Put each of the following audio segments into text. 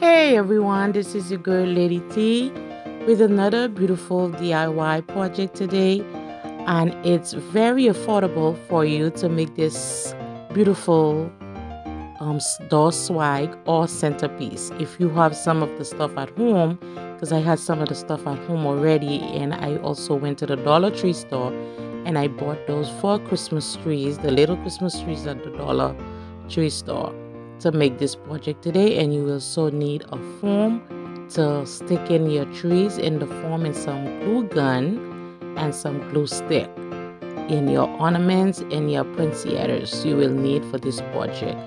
Hey everyone, this is your girl Lady T with another beautiful DIY project today. And it's very affordable for you to make this beautiful um, door swag or centerpiece. If you have some of the stuff at home, because I had some of the stuff at home already, and I also went to the Dollar Tree store and I bought those four Christmas trees, the little Christmas trees at the Dollar Tree store to make this project today and you will also need a foam to stick in your trees in the form and some glue gun and some glue stick in your ornaments and your poinsettias you will need for this project.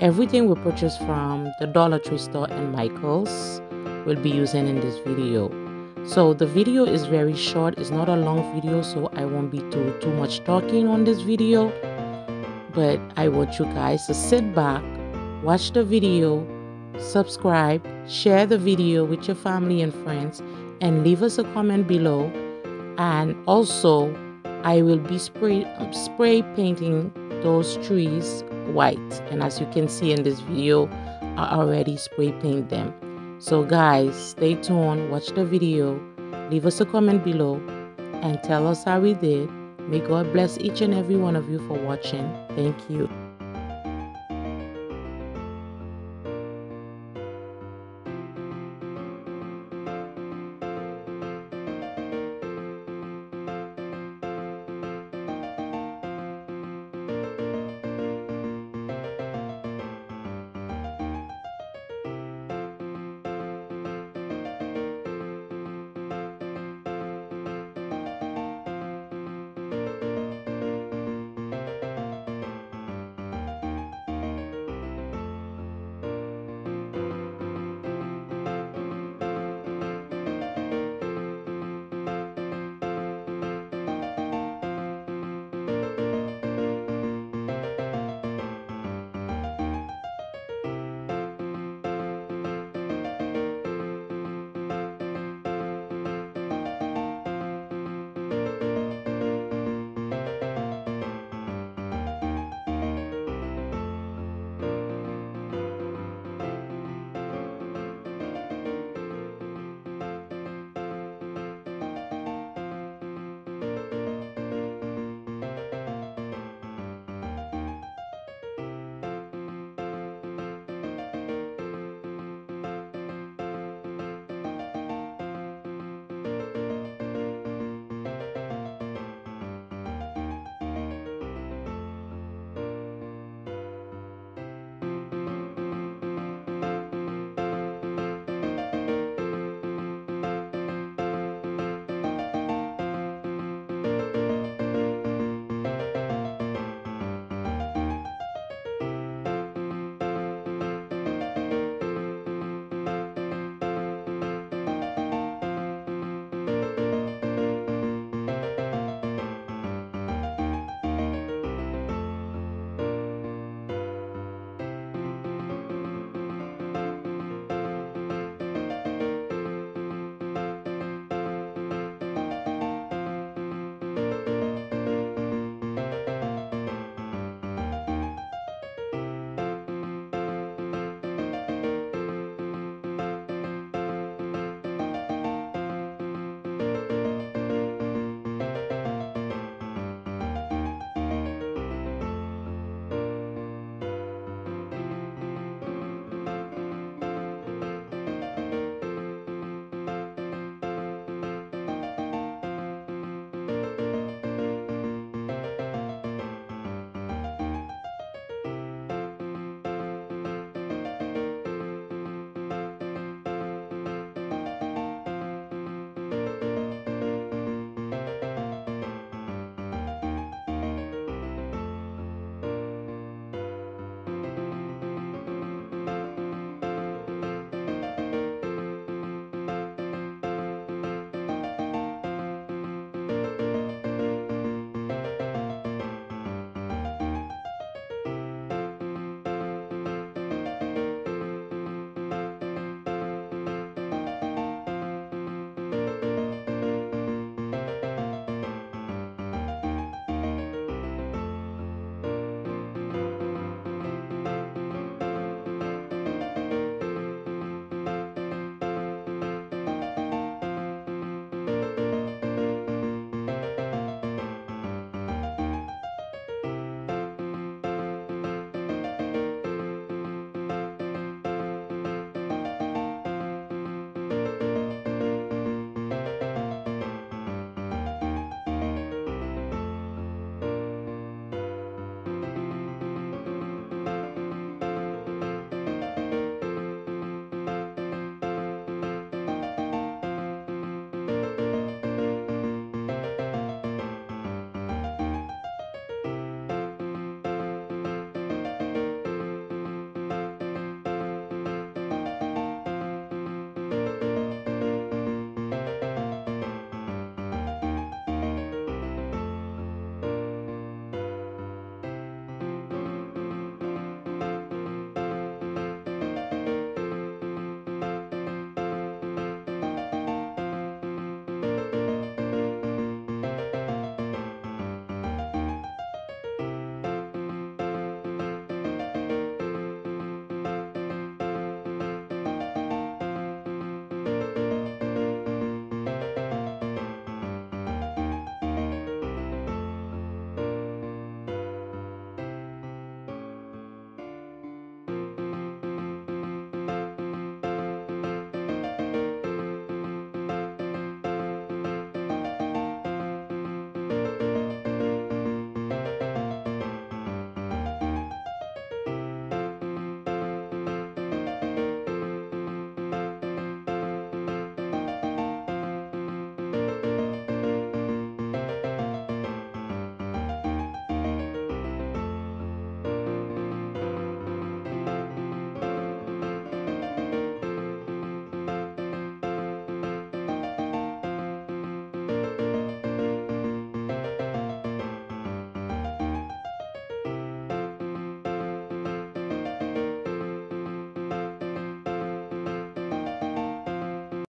Everything we purchased from the Dollar Tree store and Michael's will be using in this video. So the video is very short, it's not a long video so I won't be too too much talking on this video. But I want you guys to sit back watch the video, subscribe, share the video with your family and friends, and leave us a comment below. And also, I will be spray, um, spray painting those trees white. And as you can see in this video, I already spray paint them. So guys, stay tuned, watch the video, leave us a comment below, and tell us how we did. May God bless each and every one of you for watching. Thank you.